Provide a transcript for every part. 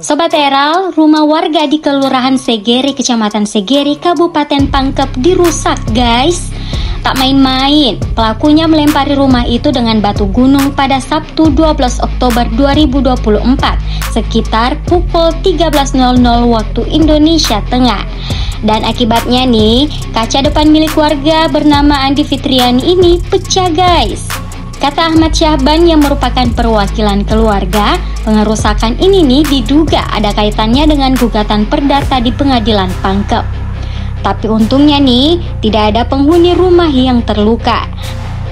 Sobat Eral, rumah warga di Kelurahan Segeri, Kecamatan Segeri, Kabupaten Pangkep dirusak, guys. Tak main-main, pelakunya melempari rumah itu dengan batu gunung pada Sabtu 12 Oktober 2024 sekitar pukul 13.00 waktu Indonesia Tengah. Dan akibatnya nih, kaca depan milik warga bernama Andi Fitriani ini pecah guys. Kata Ahmad Syahban yang merupakan perwakilan keluarga, pengerusakan ini nih diduga ada kaitannya dengan gugatan perdata di pengadilan Pangkep. Tapi untungnya nih, tidak ada penghuni rumah yang terluka.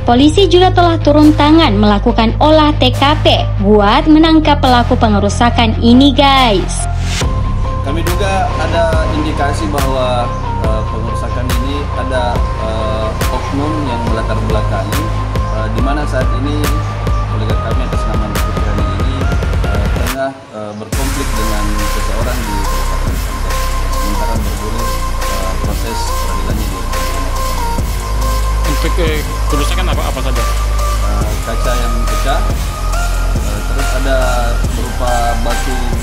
Polisi juga telah turun tangan melakukan olah TKP buat menangkap pelaku pengerusakan ini guys. Kami duga ada indikasi bahwa uh, pengerusakan ini ada uh, seseorang di Kabupaten Pangkep sementara bergulir uh, proses peradilannya di Untuk eh, kerusakan apa apa saja? uh, kaca yang pecah. Uh, terus ada berupa batu